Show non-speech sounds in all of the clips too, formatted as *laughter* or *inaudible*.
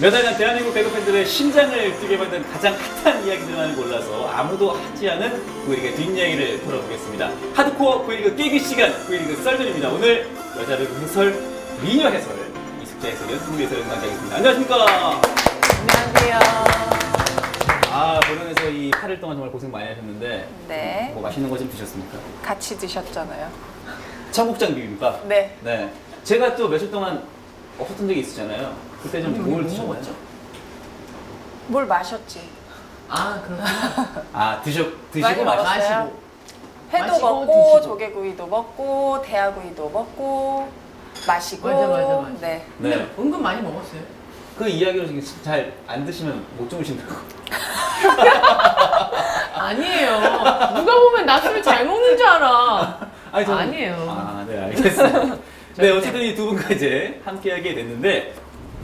몇 달간 대한민국 배구 팬들의 심장을 뛰게 만든 가장 핫한 이야기들만을 골라서 아무도 하지 않은 V리그 뒷이야기를 풀어보겠습니다. 하드코어 V리그 깨기 시간 V리그 썰전입니다. 오늘 여자 배구 해설, 미녀 해설, 이숙자 해설은 국리 해설을 담당하겠습니다. 안녕하십니까? 안녕하세요. 아, 보령에서 이 8일 동안 정말 고생 많이 하셨는데 네. 뭐 맛있는 거 좀 드셨습니까? 같이 드셨잖아요. 청국장 비빔밥? 네. 네. 제가 또 며칠 동안 없었던 적이 있었잖아요. 그때 좀뭘뭐 드셨나요? 먹었죠? 뭘 마셨지? 아, 그렇구나. 아, 드셔, 드시고 마시고. 회도 마시고 먹고 드시고. 조개구이도 먹고 대하구이도 먹고 마시고 맞아, 맞아, 맞아. 네. 근데 네. 은근 많이 먹었어요. 그 이야기로 지금 잘안 드시면 못 주무신다고. *laughs* 아니에요. 누가 보면 나술잘 먹는 줄 알아. 아니, 저는- 아니에요. 아, 네, 알겠습니다. *laughs* 네, 어쨌든 이 두 분과 이제 함께하게 됐는데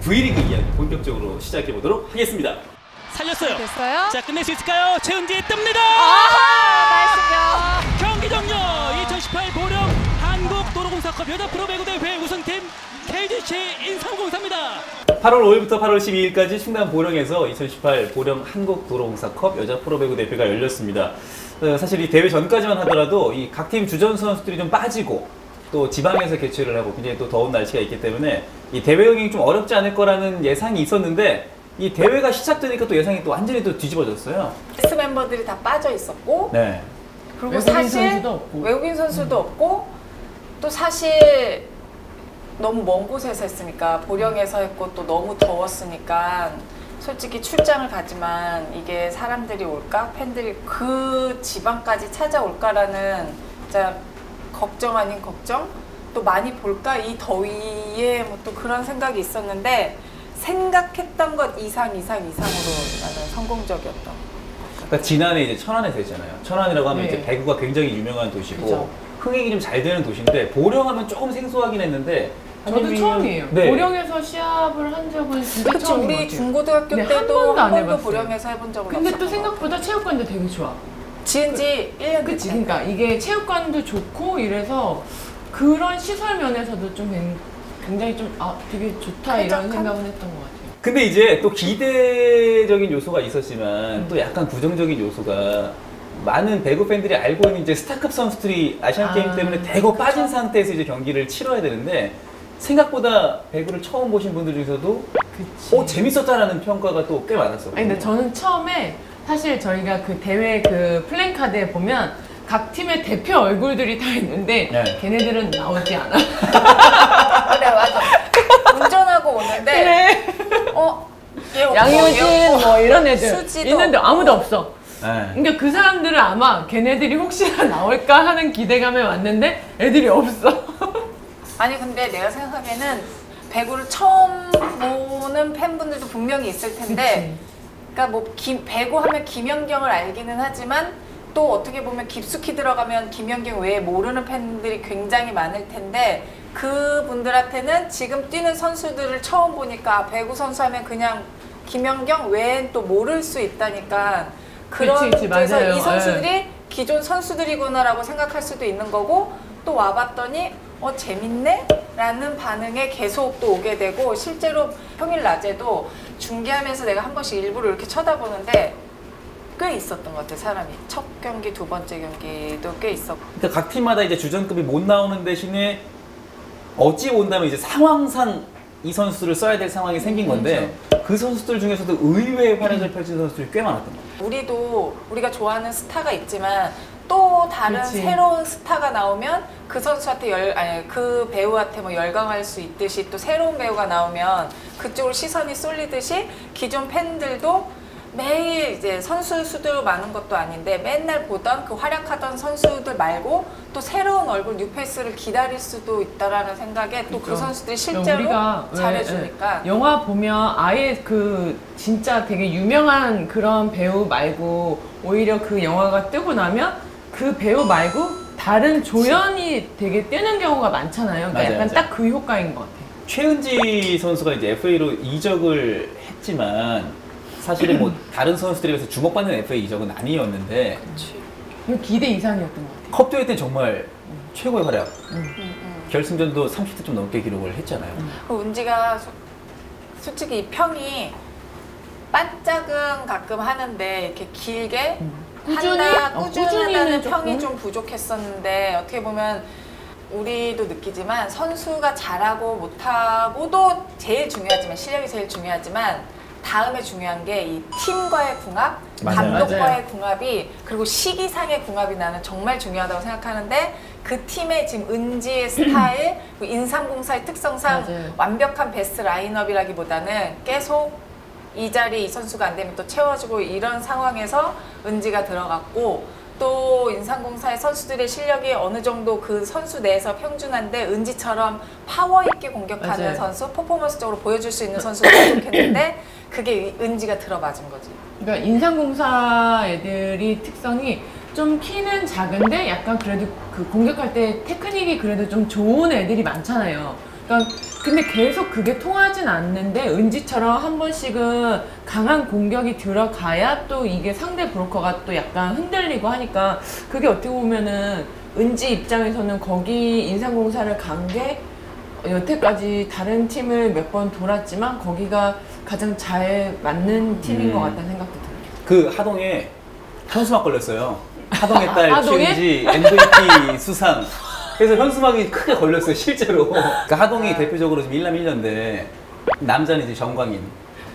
V리그 이야기 본격적으로 시작해 보도록 하겠습니다. 살렸어요. 됐어요? 자, 끝낼 수 있을까요? 최은지 뜹니다. 아, 나이스요. 경기 종료. 2018 보령 한국도로공사컵 여자 프로배구 대회 우승팀 KGC 인삼공사입니다. 8월 5일부터 8월 12일까지 충남 보령에서 2018 보령 한국도로공사컵 여자 프로배구 대회가 열렸습니다. 어, 사실 이 대회 전까지만 하더라도 이 각 팀 주전 선수들이 좀 빠지고 또 지방에서 개최를 하고 굉장히 또 더운 날씨가 있기 때문에 이 대회 응행이 좀 어렵지 않을 거라는 예상이 있었는데 이 대회가 시작되니까 또 예상이 또 완전히 또 뒤집어졌어요. S 멤버들이 다 빠져 있었고 네. 그리고 외국인 사실 선수도 없고. 외국인 선수도 없고 또 사실 너무 먼 곳에서 했으니까 보령에서 했고 또 너무 더웠으니까 솔직히 출장을 가지만 이게 사람들이 올까 팬들이 그 지방까지 찾아올까라는 진짜 걱정 아닌 걱정 또 많이 볼까 이 더위에 뭐 또 그런 생각이 있었는데 생각했던 것 이상 이상 이상으로 나는 성공적이었던 그러니까 지난해 이제 천안에서 했잖아요. 천안이라고 하면 네. 이제 배구가 굉장히 유명한 도시고 그죠. 흥행이 좀 잘 되는 도시인데 보령하면 조금 생소하긴 했는데 저도 처음이에요. 네. 보령에서 시합을 한 적은 진짜 그치 처음인 것 우리 같아요. 중고등학교 네, 한 때도 번도 안 번도 해봤어요. 보령에서 해본 적은 근데 없었던 또것 생각보다 체육관도 되게 좋아. 지은 지 1년 그치, 됐대. 그러니까 이게 체육관도 좋고 이래서 그런 시설 면에서도 좀 굉- 굉장히 좀 아 되게 좋다 이런 쾌적한? 생각은 했던 것 같아요. 근데 이제 또 기대적인 요소가 있었지만 음. 또 약간 부정적인 요소가 많은 배구 팬들이 알고 있는 이제 스타급 선수들이 아시안 아, 게임 때문에 대거 빠진 상태에서 이제 경기를 치러야 되는데 생각보다 배구를 처음 보신 분들 중에서도 그치. 어 재밌었다라는 평가가 또 꽤 많았어요. 아니 근데 저는 처음에 사실 저희가 그 대회 그 플랜카드에 보면 각 팀의 대표 얼굴들이 다 있는데 네. 걔네들은 나오지 않아. 그래 *laughs* 맞아. 운전하고 오는데 네. 어? 얘 없고, 얘 양효진. 뭐 이런 애들 수지도 있는데. 아무도 없어. 네. 그러니까 그 사람들은 아마 걔네들이 혹시나 나올까 하는 기대감에 왔는데 애들이 없어. 아니 근데 내가 생각하기에는 배구를 처음 보는 팬분들도 분명히 있을 텐데 그 러니까 뭐 김, 배구 하면 김연경을 알기는 하지만 또 어떻게 보면 깊숙이 들어가면 김연경 외에 모르는 팬들이 굉장히 많을 텐데 그 분들한테는 지금 뛰는 선수들을 처음 보니까 아, 배구 선수 하면 그냥 김연경 외엔 또 모를 수 있다니까 그런 맞아요. 이 선수들이 기존 선수들이구나라고 생각할 수도 있는 거고 또 와봤더니 어 재밌네? 라는 반응에 계속 또 오게 되고 실제로 평일 낮에도 중계하면서 내가 한 번씩 일부러 이렇게 쳐다보는데 꽤 있었던 것 같아요 사람이. 첫 경기 두 번째 경기도 꽤 있었고. 그러니까 각 팀마다 이제 주전급이 못 나오는 대신에 어찌 본다면 이제 상황상 이 선수를 써야 될 상황이 생긴 건데 그 선수들 중에서도 의외의 활약을 펼친 선수들이 꽤 많았던 거예요. 우리도 우리가 좋아하는 스타가 있지만 또 다른 그치. 새로운 스타가 나오면 그 선수한테 열 아니 그 배우한테 뭐 열광할 수 있듯이 또 새로운 배우가 나오면 그쪽으로 시선이 쏠리듯이 기존 팬들도 매일 이제 선수 수도 많은 것도 아닌데 맨날 보던 그 활약하던 선수들 말고 또 새로운 얼굴 뉴페이스를 기다릴 수도 있다라는 생각에 또그 그렇죠. 선수들이 실제로 우리가 왜, 잘해주니까 예, 영화 보면 아예 그 진짜 되게 유명한 그런 배우 말고 오히려 그 영화가 뜨고 나면 그 배우 말고 다른 조연이 되게 뜨는 경우가 많잖아요. 그러니까 맞아요, 약간. 딱 그 효과인 것 같아요. 최은지 선수가 이제 FA로 이적을 했지만 사실은 뭐 *clears throat* 다른 선수들에 비해서 주목받는 FA 이적은 아니었는데 그 기대 이상이었던 것 같아요. 컵 대회 때 정말 최고의 활약. 음, 음. 결승전도 30대 좀 넘게 기록을 했잖아요. 그 은지가 소- 솔직히 이 평이 반짝은 가끔 하는데 이렇게 길게 꾸준히? 한다 어, 꾸준히는 평이 조금. 좀 부족했었는데 어떻게 보면 우리도 느끼지만 선수가 잘하고 못하고도 제일 중요하지만 실력이 제일 중요하지만 다음에 중요한 게 이 팀과의 궁합, 맞아요. 감독과의 맞아요. 궁합이 그리고 시기상의 궁합이 나는 정말 중요하다고 생각하는데 그 팀의 지금 은지의 스타일, *clears throat* 그리고 인삼공사의 특성상 맞아요. 완벽한 베스트 라인업이라기보다는 계속 이 자리 이 선수가 안 되면 또 채워주고 이런 상황에서 은지가 들어갔고 또 인상공사의 선수들의 실력이 어느 정도 그 선수 내에서 평준한데 은지처럼 파워 있게 공격하는 맞아요. 선수, 퍼포먼스적으로 보여줄 수 있는 선수가 *coughs* 부족했는데 그게 이- 은지가 들어맞은 거지. 그러니까 인상공사 애들이 특성이 좀 키는 작은데 약간 그래도 그 공격할 때 테크닉이 그래도 좀 좋은 애들이 많잖아요. 그러니까 근데 계속 그게 통하진 않는데 은지처럼 한 번씩은 강한 공격이 들어가야 또 이게 상대 브로커가 또 약간 흔들리고 하니까 그게 어떻게 보면은 은지 입장에서는 거기 인상공사를 간 게 여태까지 다른 팀을 몇 번 돌았지만 거기가 가장 잘 맞는 팀인 음. 것 같다는 생각도 들어요. 그 하동에 현수막 걸렸어요. 하동의 딸 하동에? 최은지 MVP 수상. 그래서 현수막이 크게 걸렸어요, 실제로. 그 하동이 대표적으로 지금 1남 1년대. 남자는 이제 정광인.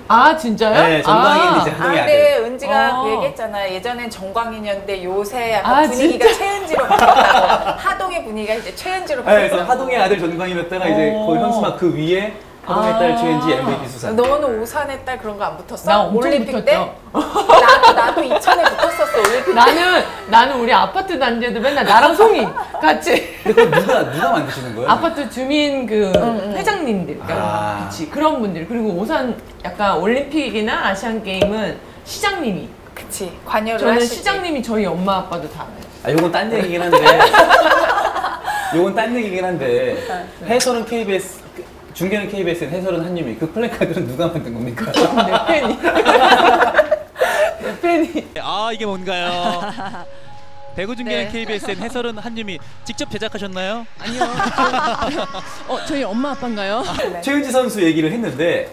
아 진짜요? 네, 정광인 아, 이제 아, 하동의 근데 아들. 은지가 어. 그 얘기했잖아. 예전엔 정광인이었는데 요새 약간 아, 분위기가 최은지로 바뀌었다고. 하동의 분위기가 이제 최은지로 네, 그래서 바뀌었다고. 하동의 아들 정광인이었다가 이제 어. 그 현수막 그 위에 하동의 아. 딸 최은지 MVP 수상. 너는 오산의 딸 그런 거 안 붙었어? 나 엄청 올림픽 붙었죠. 때? 나도 나도 이천에 붙었었어 올림픽 때. 나는 나는 우리 아파트 단지에도 맨날 나랑 송이 같이 근데 그거 누가, 누가 만드시는 거예요? 아파트 주민 그 응. 회장님들, 그러니까 아. 그치 그런 분들 그리고 오산 약간 올림픽이나 아시안 게임은 시장님이 그치 관여를 저는 하시지. 시장님이 저희 엄마 아빠도 다 알아요. 아, 요건 딴 얘기긴 한데. *laughs* 요건 딴 얘기긴 한데. 해설은 KBS, 그, 중계는 KBS, 해설은 한유미. 그 플래카드는 누가 만든 겁니까? *laughs* 내 팬이 *laughs* 내 팬이 아 이게 뭔가요? *laughs* 배구 중계는 네. KBSN 해설은 한유미 직접 제작하셨나요? 아니요. 어, 저희 엄마 아빠인가요? 네. 최은지 선수 얘기를 했는데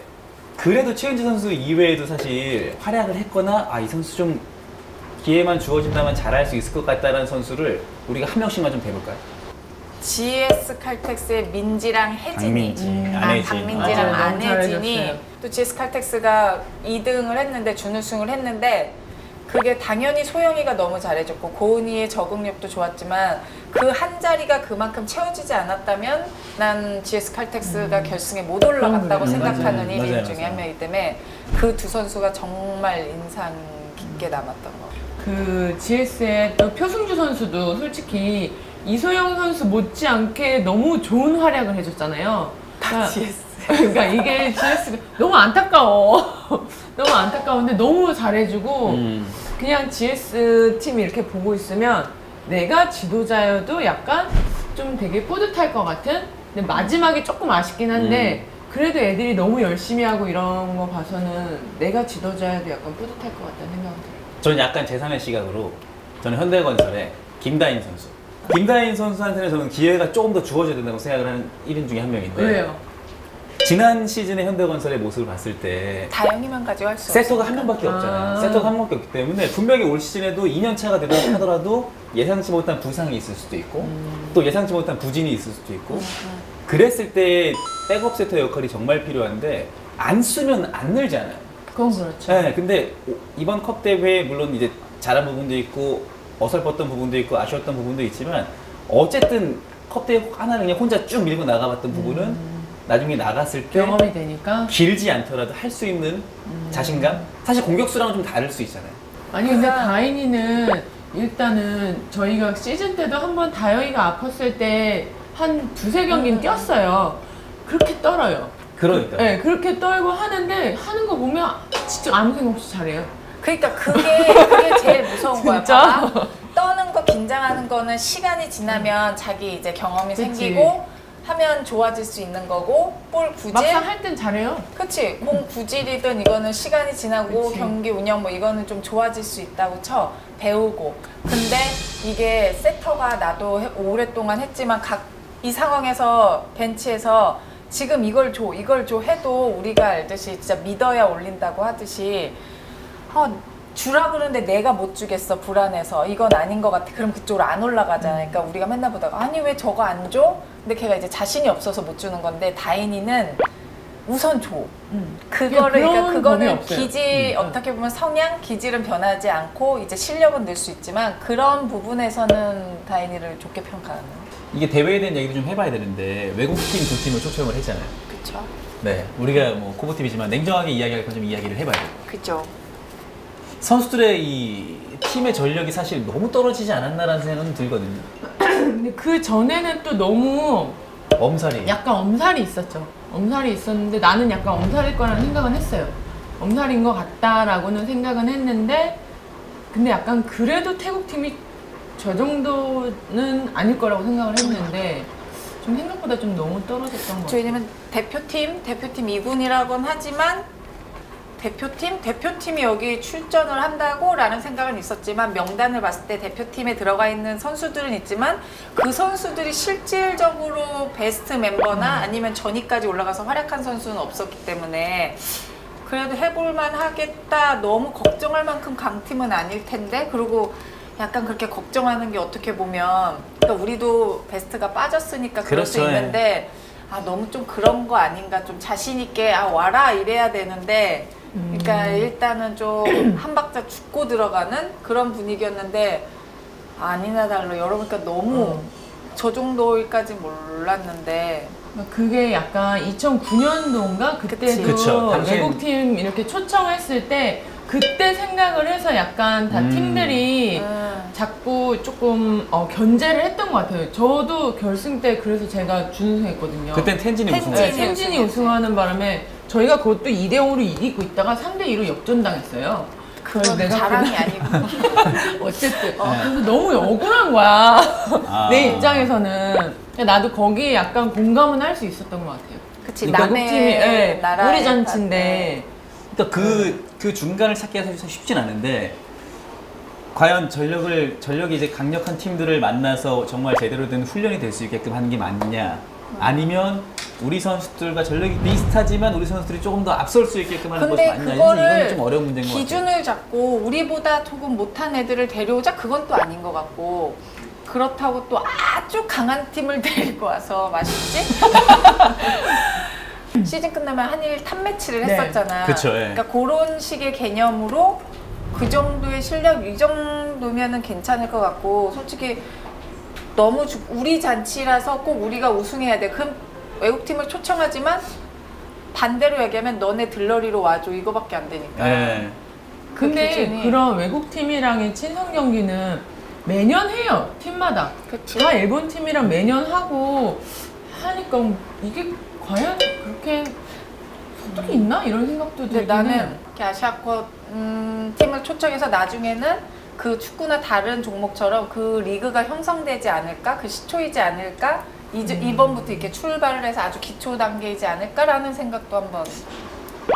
그래도 최은지 선수 이외에도 사실 활약을 했거나 아 이 선수 좀 기회만 주어진다면 잘할 수 있을 것 같다는 선수를 우리가 한 명씩만 좀 대볼까요? GS 칼텍스의 민지랑 혜진이 박민지, 아, 안혜진. 박민지랑 맞아요. 너무 안혜진이 잘해줬어요. 또 GS 칼텍스가 2등을 했는데 준우승을 했는데 그게 당연히 소영이가 너무 잘해줬고 고은이의 적응력도 좋았지만 그 한 자리가 그만큼 채워지지 않았다면 난 GS 칼텍스가 결승에 못 올라갔다고 음, 생각하는 맞아요. 1인 맞아요, 중에 맞아요. 한 명이기 때문에 그 두 선수가 정말 인상 깊게 남았던 거. 그 GS의 또 표승주 선수도 솔직히 이소영 선수 못지않게 너무 좋은 활약을 해줬잖아요. 그러니까, GS. 그러니까 이게 GS가 너무 안타까워. *laughs* 너무 안타까운데 너무 잘해주고 음. 그냥 GS 팀 이렇게 보고 있으면 내가 지도자여도 약간 좀 되게 뿌듯할 것 같은 근데 마지막이 조금 아쉽긴 한데 그래도 애들이 너무 열심히 하고 이런 거 봐서는 내가 지도자여도 약간 뿌듯할 것 같다는 생각이 들어요. 저는 약간 제3의 시각으로 저는 현대건설의 김다인 선수. 김다인 선수한테는 저는 기회가 조금 더 주어져야 된다고 생각을 하는 1인 중에 한 명인데 왜요? 지난 시즌의 현대건설의 모습을 봤을 때 다영이만 가지고 할수 없어. 세터가 한 명밖에 아. 없잖아요. 세터가 한 명밖에 없기 때문에 분명히 올 시즌에도 2년 차가 되다 하더라도 예상치 못한 부상이 있을 수도 있고 음. 또 예상치 못한 부진이 있을 수도 있고 그랬을 때 백업 세터 역할이 정말 필요한데 안 쓰면 안 늘잖아요. 그건 그렇죠. 네, 근데 오- 이번 컵 대회에 물론 이제 잘한 부분도 있고 어설펐던 부분도 있고 아쉬웠던 부분도 있지만 어쨌든 컵 대회 하나를 그냥 혼자 쭉 밀고 나가봤던 부분은 나중에 나갔을 때 경험이 되니까. 길지 않더라도 할 수 있는 자신감? 사실 공격수랑은 좀 다를 수 있잖아요. 아니 근데 그러니까- 다인이는 일단은 저희가 시즌 때도 한번 다영이가 아팠을 때 한 두세 경기는 뛰었어요. 그렇게 떨어요. 그러니까. 네, 그렇게 떨고 하는데 하는 거 보면 진짜 아무 생각 없이 잘해요. 그러니까 그게 그게 제일 무서운 거야. 봐봐. 떠는 거 긴장하는 거는 시간이 지나면 자기 이제 경험이 그치. 생기고 하면 좋아질 수 있는 거고 볼 구질 막상 할 땐 잘해요. 그치 공 구질이든 이거는 시간이 지나고 그치. 경기 운영 뭐 이거는 좀 좋아질 수 있다고 쳐 배우고 근데 이게 세터가 나도 해- 오랫동안 했지만 각 이 상황에서 벤치에서 지금 이걸 줘, 이걸 줘 해도 우리가 알듯이 진짜 믿어야 올린다고 하듯이 어, 주라 그러는데 내가 못 주겠어 불안해서 이건 아닌 것 같아 그럼 그쪽으로 안 올라가잖아 그러니까 우리가 맨날 보다가 아니 왜 저거 안 줘? 근데 걔가 이제 자신이 없어서 못 주는 건데 다인이는 우선 줘 음. 그거를 그러니까 그거는. 기질 어떻게 보면 성향 기질은 변하지 않고 이제 실력은 늘 수 있지만 그런 부분에서는 다인이를 좋게 평가하는 이게 대회에 대한 얘기도 좀 해봐야 되는데 외국팀 두 팀을 초청을 했잖아요. 그렇죠 네, 우리가 뭐 코보팀이지만 냉정하게 이야기할 건 좀 이야기를 해봐야 돼요. 그렇죠 선수들의 이 팀의 전력이 사실 너무 떨어지지 않았나라는 생각은 들거든요. 근데 그 전에는 또 너무 엄살이. 약간 엄살이 있었죠. 엄살이 있었는데 나는 약간 엄살일 거라는 생각은 했어요. 엄살인 것 같다라고는 생각은 했는데 근데 약간 그래도 태국 팀이 저 정도는 아닐 거라고 생각을 했는데 좀 생각보다 좀 너무 떨어졌던 것 같아요. 왜냐면 대표팀 대표팀 2군이라곤 하지만 대표팀? 대표팀이 여기 출전을 한다고 라는 생각은 있었지만 명단을 봤을 때 대표팀에 들어가 있는 선수들은 있지만 그 선수들이 실질적으로 베스트 멤버나 아니면 전위까지 올라가서 활약한 선수는 없었기 때문에 그래도 해볼만 하겠다. 너무 걱정할 만큼 강팀은 아닐 텐데. 그리고 약간 그렇게 걱정하는 게 어떻게 보면 그러니까 우리도 베스트가 빠졌으니까 그럴 수 그렇죠, 예. 있는데 아 너무 좀 그런 거 아닌가? 좀 자신 있게 아 와라 이래야 되는데 그러니까 일단은 좀 *clears throat* 한 박자 죽고 들어가는 그런 분위기였는데 아니나 달라 여러분니까 너무 어. 저 정도일까지 몰랐는데 그게 약간 2009년도인가 그때도. 당시엔- 외국팀 이렇게 초청했을 때 그때 생각을 해서 약간 다 음. 팀들이 음. 자꾸 조금 어, 견제를 했던 것 같아요. 저도 결승 때 그래서 제가 준우승했거든요. 그텐 텐진이 텐진. 우승. 네, 텐진이 우승하는 바람에 저희가 그것도 2대 0으로 이기고 있다가 3대 2로 역전당했어요. 그건 자랑이 아니고 *laughs* 어쨌든 어. 그래서 너무 억울한 거야. 아. 내 입장에서는 나도 거기에 약간 공감은 할 수 있었던 것 같아요. 그치 그러니까 남의 팀이 예, 나라의 우리 잔치인데 그러니까 그, 그 중간을 찾기가 사실 쉽진 않은데 과연 전력을 전력이 이제 강력한 팀들을 만나서 정말 제대로 된 훈련이 될 수 있게끔 하는 게 맞냐 아니면 우리 선수들과 전력이 비슷하지만 우리 선수들이 조금 더 앞설 수 있게끔 하는 것이 맞냐 이건 그거를 좀 어려운 문제인 것 같아요. 기준을 잡고 우리보다 조금 못한 애들을 데려오자 그건 또 아닌 것 같고 그렇다고 또 아주 강한 팀을 *laughs* 데리고 와서 맛있지? *laughs* 시즌 끝나면 한일 탑 매치를 네. 했었잖아. 그쵸, 예. 그러니까 그런 식의 개념으로 그 정도의 실력 이 정도면은 괜찮을 것 같고 솔직히 너무 주- 우리 잔치라서 꼭 우리가 우승해야 돼. 그럼 외국 팀을 초청하지만 반대로 얘기하면 너네 들러리로 와줘 이거밖에 안 되니까. 예. 그 근데 기준이- 그런 외국 팀이랑의 친선 경기는 매년 해요 팀마다 그치. 다 일본 팀이랑 매년 하고 하니까 이게 과연 그렇게 소득이 있나 이런 생각도 들긴 나는 아시아컵 음, 팀을 초청해서 나중에는 그 축구나 다른 종목처럼 그 리그가 형성되지 않을까? 그 시초이지 않을까? 이제 음. 이번부터 이렇게 출발을 해서 아주 기초 단계이지 않을까라는 생각도 한번.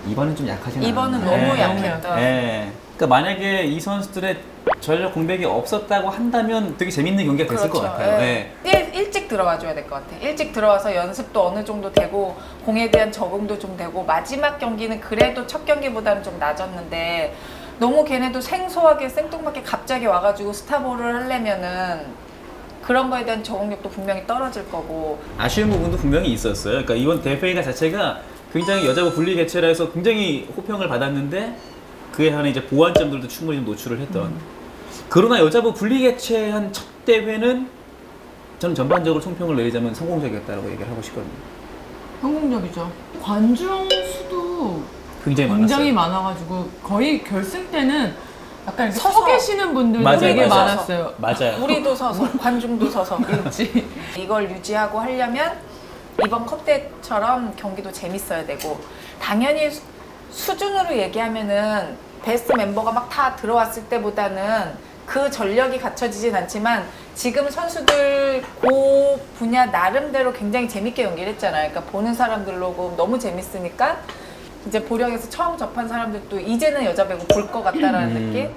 이번은 좀 약하진 이번은 않았나. 너무 예. 약했던. 예. 그러니까 만약에 이 선수들의 전력 공백이 없었다고 한다면 되게 재밌는 경기가 됐을 것 같아요. 예. 일, 일찍 들어와 줘야 될 것 같아. 일찍 들어와서 연습도 어느 정도 되고 공에 대한 적응도 좀 되고 마지막 경기는 그래도 첫 경기보다는 좀 낮았는데 너무 걔네도 생소하게 생뚱맞게 갑자기 와가지고 스타볼을 하려면은 그런 거에 대한 적응력도 분명히 떨어질 거고 아쉬운 부분도 분명히 있었어요. 그러니까 이번 대회가 자체가 굉장히 여자부 분리 개최라 해서 굉장히 호평을 받았는데 그에 한해 이제 보완점들도 충분히 좀 노출을 했던. 그러나 여자부 분리 개최한 첫 대회는 저는 전반적으로 총평을 내리자면 성공적이었다고 얘기를 하고 싶거든요. 성공적이죠. 관중 수도 굉장히 많았어요. 굉장히 많아가지고 거의 결승 때는 약간 이렇게 서서. 서 계시는 분들도 맞아요, 되게 맞아요. 많았어요. 맞아요. 우리도 서서 *laughs* 관중도 서서 *laughs* 그렇지. 이걸 유지하고 하려면 이번 컵 때처럼 경기도 재밌어야 되고 당연히 수- 수준으로 얘기하면은 베스트 멤버가 막 다 들어왔을 때보다는 그 전력이 갖춰지진 않지만 지금 선수들 그 분야 나름대로 굉장히 재밌게 연기를 했잖아요. 그러니까 보는 사람들로 그 너무 재밌으니까 이제 보령에서 처음 접한 사람들도 이제는 여자 배구 볼것 같다라는 음. 느낌.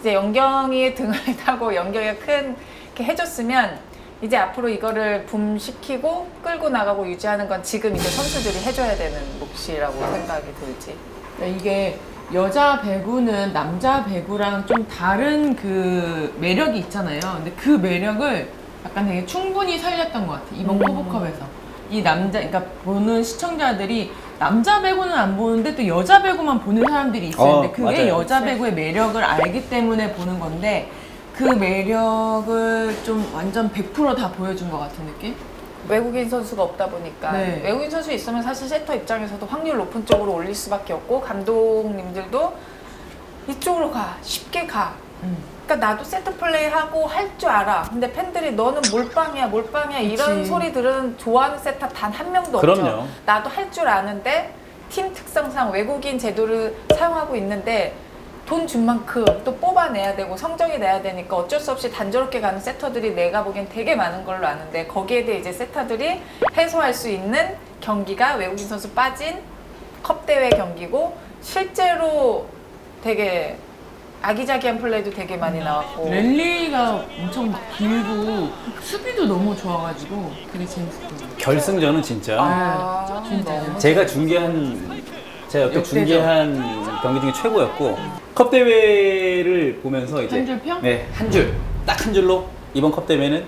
이제 연경이 등을 *laughs* 타고 연경이가 큰 이렇게 해줬으면 이제 앞으로 이거를 붐시키고 끌고 나가고 유지하는 건 지금 이제 선수들이 해줘야 되는 몫이라고 생각이 들지. 그러니까 이게 여자 배구는 남자 배구랑 좀 다른 그 매력이 있잖아요. 근데 그 매력을 약간 되게 충분히 살렸던 것 같아. 이번 코보컵에서. 이 남자, 그러니까 보는 시청자들이 남자 배구는 안 보는데 또 여자 배구만 보는 사람들이 있어요. 어, 근데 그게 맞아요. 여자 배구의 매력을 알기 때문에 보는 건데 그 매력을 좀 완전 100%다 보여준 것 같은 느낌? 외국인 선수가 없다 보니까 네. 외국인 선수 있으면 사실 세터 입장에서도 확률 높은 쪽으로 올릴 수밖에 없고 감독님들도 이쪽으로 가 쉽게 가 음. 그러니까 나도 세트 플레이 하고 할 줄 알아 근데 팬들이 너는 몰빵이야 몰빵이야 이런 그치. 소리들은 좋아하는 세터 단 한 명도 그럼요. 없죠 나도 할 줄 아는데 팀 특성상 외국인 제도를 사용하고 있는데 돈 준 만큼 또 뽑아내야 되고 성적이 내야 되니까 어쩔 수 없이 단조롭게 가는 세터들이 내가 보기엔 되게 많은 걸로 아는데 거기에 대해 이제 세터들이 해소할 수 있는 경기가 외국인 선수 빠진 컵 대회 경기고 실제로 되게 아기자기한 플레이도 되게 많이 나왔고 랠리가 엄청 막 길고 수비도 너무 좋아가지고 되게 재밌었던 것 같아요. 결승전은 진짜 아, 진짜. 너무 제가 중계한 제가 여태 역대죠. 중계한 경기 중에 최고였고 컵 대회를 보면서 이제 한 줄 평? 네, 한 줄. 딱 한 줄로 이번 컵 대회는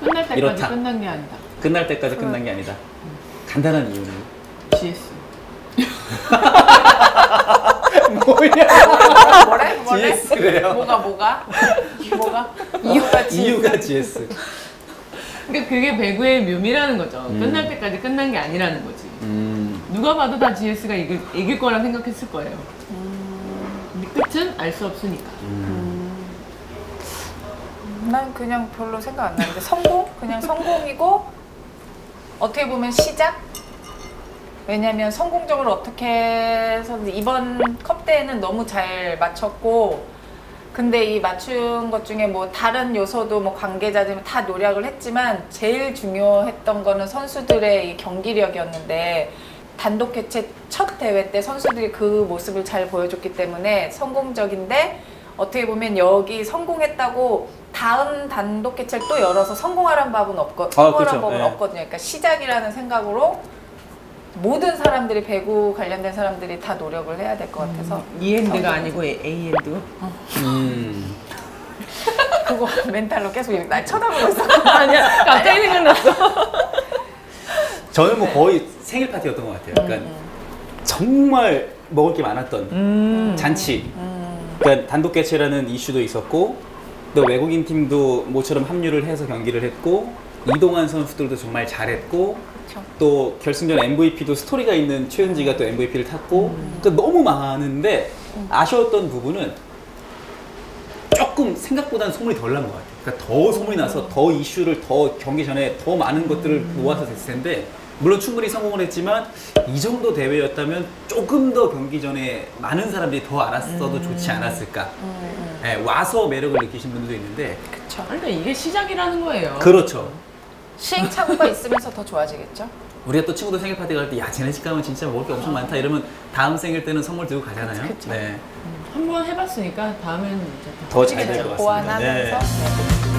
끝날 때까지 이렇다. 끝난 게 아니다. 끝날 때까지 끝난 게 아니다. 간단한 이유는 GS. *laughs* 뭐냐? 뭐래? 뭐래? GS래요. 뭐가 뭐가? 뭐가? 이유가 지 이유가 GS. 그러니까 *laughs* 그게 배구의 묘미라는 거죠. 음. 끝날 때까지 끝난 게 아니라는 거지. 음. 누가 봐도 다 GS가 이길, 이길 거라 생각했을 거예요. 근데 끝은 알 수 없으니까. 난 그냥 별로 생각 안 나는데 성공? 그냥 성공이고 어떻게 보면 시작? 왜냐면 성공적으로 어떻게 해서 이번 컵 대회는 너무 잘 맞췄고 근데 이 맞춘 것 중에 뭐 다른 요소도 뭐 관계자들 다 노력을 했지만 제일 중요했던 거는 선수들의 이 경기력이었는데 단독 개최 첫 대회 때 선수들이 그 모습을 잘 보여줬기 때문에 성공적인데 어떻게 보면 여기 성공했다고 다음 단독 개최를 또 열어서 성공하라는 법은 없거 성공하라는 그렇죠. 법은 네. 없거든요. 그러니까 시작이라는 생각으로 모든 사람들이 배구 관련된 사람들이 다 노력을 해야 될 것 같아서 The end가 아니고 and. 음. *laughs* 그거 멘트할라고 계속 이렇게 날 쳐다보고 있어. *laughs* 아니야, 갑자기 생각났어. 저는 뭐 거의 생일 파티였던 것 같아요. 그러니까 정말 먹을 게 많았던 음. 잔치. 그러니까 단독 개최라는 이슈도 있었고 또 외국인 팀도 모처럼 합류를 해서 경기를 했고 이동한 선수들도 정말 잘했고 그쵸. 또 결승전 MVP도 스토리가 있는 최은지가 또 MVP를 탔고 그러니까 너무 많은데 아쉬웠던 부분은 조금 생각보다는 소문이 덜 난 것 같아요. 그러니까 더 소문이 나서 더 이슈를 더 경기 전에 더 많은 것들을 모아서 됐을 텐데 물론 충분히 성공을 했지만 이 정도 대회였다면 조금 더 경기 전에 많은 사람들이 더 알았어도 좋지 않았을까. 예, 와서 매력을 느끼신 분들도 있는데 그쵸. 그러니까 이게 시작이라는 거예요. 그렇죠. 시행착오가 있으면서 더 좋아지겠죠. 우리가 또 친구들 생일 파티 갈 때 야 쟤네 집 가면 진짜 먹을 게 엄청 많다 이러면 다음 생일 때는 선물 들고 가잖아요. 그쵸. 네. 한 번 해봤으니까 다음에는 이제 더 잘 될 것 같습니다. 보완하면서. 네. 네.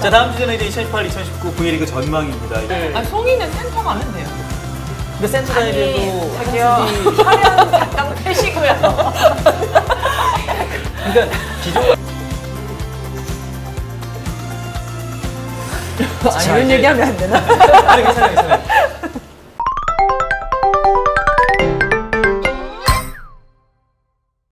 자 다음 주제는 이제 2018, 2019 V리그 전망입니다. 네. 아, 송이는 센터 가면 돼요. 근데 센터 다니면도 저기요. 촬영 잠깐 빼시고요. 그러니까 *laughs* 기존 아, 이런 얘기하면 안 되나? 아니 괜찮아요.